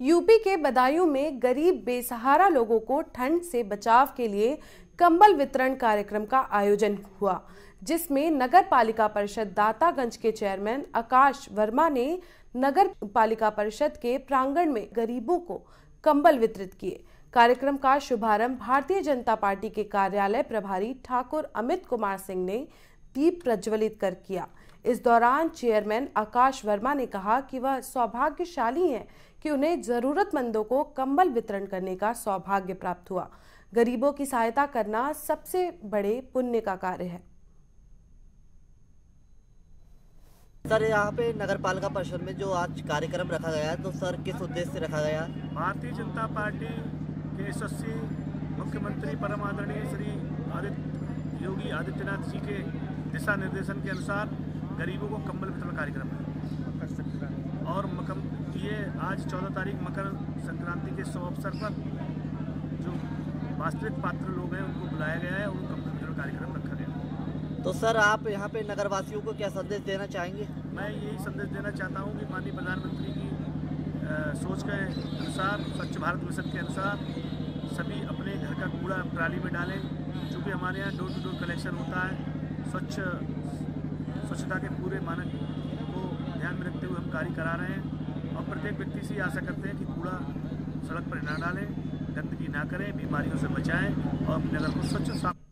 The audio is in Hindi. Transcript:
यूपी के बदायूं में गरीब बेसहारा लोगों को ठंड से बचाव के लिए कंबल वितरण कार्यक्रम का आयोजन हुआ, जिसमें नगर पालिका परिषद दातागंज के चेयरमैन आकाश वर्मा ने नगर पालिका परिषद के प्रांगण में गरीबों को कंबल वितरित किए। कार्यक्रम का शुभारंभ भारतीय जनता पार्टी के कार्यालय प्रभारी ठाकुर अमित कुमार सिंह ने दीप प्रज्वलित कर किया। इस दौरान चेयरमैन आकाश वर्मा ने कहा कि वह सौभाग्यशाली हैं कि उन्हें जरूरतमंदों को कंबल वितरण करने का सौभाग्य प्राप्त हुआ। गरीबों की सहायता करना सबसे बड़े पुण्य का कार्य है। सर यहाँ पे नगर पालिका परिषद में जो आज कार्यक्रम रखा गया है तो सर किस उद्देश्य से रखा गया भारतीय जनता पार्टी के यशस्वी मुख्यमंत्री परम आदरणीय श्री आदित्य योगी आदित्यनाथ जी के दिशा निर्देशन के अनुसार गरीबों को कंबल वितरण कार्यक्रम है। ये आज 14 तारीख मकर संक्रांति के शुभ अवसर पर जो वास्तविक पात्र लोग हैं उनको बुलाया गया है और उनको वितरण कार्यक्रम रखा गया है। तो सर आप यहाँ पे नगरवासियों को क्या संदेश देना चाहेंगे? मैं यही संदेश देना चाहता हूँ कि माननीय प्रधानमंत्री की सोच के अनुसार स्वच्छ भारत मिशन के अनुसार सभी अपने घर का कूड़ा ट्राली में डालें। चूँकि हमारे यहाँ डोर टू डोर कलेक्शन होता है स्वच्छ स्वच्छता के पूरे मानक को ध्यान में रखते हुए हम कार्य करा रहे हैं। प्रत्येक व्यक्ति से आशा करते हैं कि कूड़ा सड़क पर ना डालें, गंदगी ना करें, बीमारियों से बचाएँ और अपने नगर को स्वच्छ साफ़